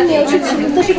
他没去吃他去